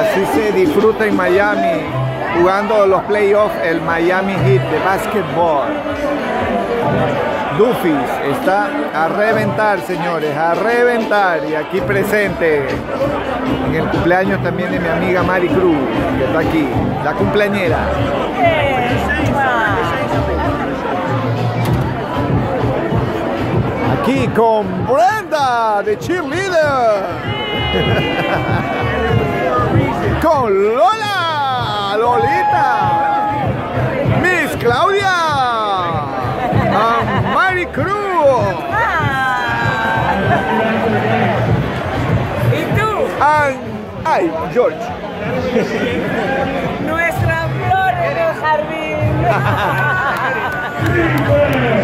Así se disfruta en Miami, jugando los playoffs, el Miami Heat de básquetbol. Dufis está a reventar, señores, a reventar. Y aquí presente en el cumpleaños también de mi amiga Mari Cruz, que está aquí, la cumpleañera. Aquí con Brenda de Cheerleader. con Lola, Lolita. Ay, George. Nuestra flor en el jardín.